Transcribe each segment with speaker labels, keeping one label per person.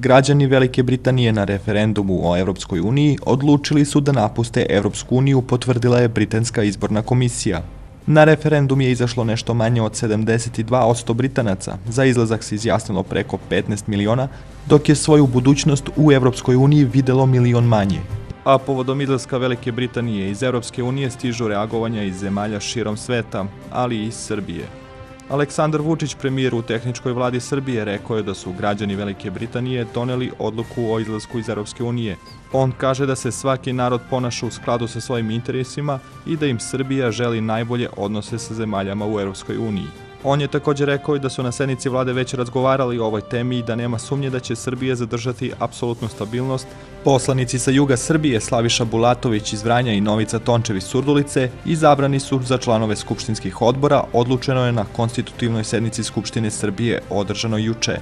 Speaker 1: Građani Velike Britanije na referendumu o Evropskoj uniji odlučili su da napuste Evropsku uniju, potvrdila je Britanska izborna komisija. Na referendum je izašlo nešto manje od 72% Britanaca. Za izlazak se izjasnilo preko 15 miliona, dok je svoju budućnost u Evropskoj uniji videlo milion manje. A povodom izlaska Velike Britanije iz Evropske unije stižu reagovanja iz zemalja širom sveta, ali i iz Srbije. Aleksandar Vučić, premijer u tehničkoj vladi Srbije, rekao je da su građani Velike Britanije doneli odluku o izlasku iz Europske unije. On kaže da se svaki narod ponaša u skladu sa svojim interesima i da im Srbija želi najbolje odnose sa zemaljama u Europskoj uniji. On je također rekao i da su na sednici vlade već razgovarali o ovoj temi i da nema sumnje da će Srbije zadržati apsolutnu stabilnost. Poslanici sa juga Srbije Slaviša Bulatović iz Vranja i Novica Tončevi Surdulice izabrani su za članove skupštinskih odbora, odlučeno je na konstitutivnoj sednici Skupštine Srbije održano juče.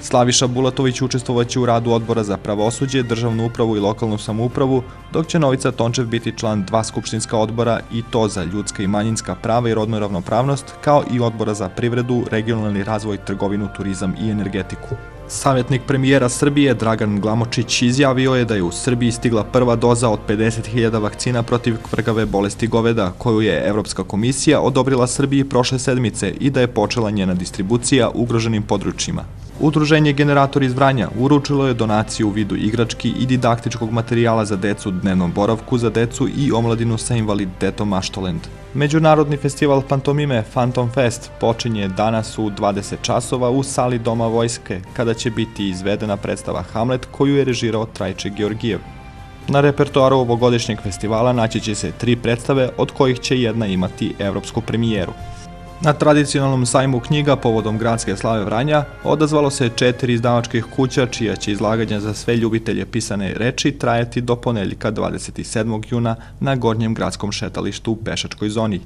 Speaker 1: Slaviša Bulatović učestvovaće u radu odbora za pravosuđe, državnu upravu i lokalnu samoupravu, dok će Novica Tončev biti član dva skupštinska odbora i to za ljudska i manjinska prava i rodnu ravnopravnost, kao i odbora za privredu, regionalni razvoj, trgovinu, turizam i energetiku. Savjetnik premijera Srbije Dragan Glamočić izjavio je da je u Srbiji stigla prva doza od 50.000 vakcina protiv kvrgave bolesti goveda, koju je Evropska komisija odobrila Srbiji prošle sedmice i da je počela njena distribucija ugroženim područjima. Udruženje Generator iz Vranja uručilo je donaciju u vidu igrački i didaktičkog materijala za decu dnevnom boravku za decu i omladinu sa invaliditetom Maštolend. Međunarodni festival Pantomime Phantom Fest počinje danas u 20 časova u sali Doma vojske, kada će biti izvedena predstava Hamlet koju je režirao Trajče Georgijev. Na repertoaru ovogodišnjeg festivala naći će se tri predstave, od kojih će jedna imati evropsku premijeru. Na tradicionalnom sajmu knjiga povodom gradske slave Vranja odazvalo se četiri izdavačkih kuća čija će izlaganja za sve ljubitelje pisane reči trajati do poneljika 27. juna na gornjem gradskom šetalištu u Pešačkoj zoni.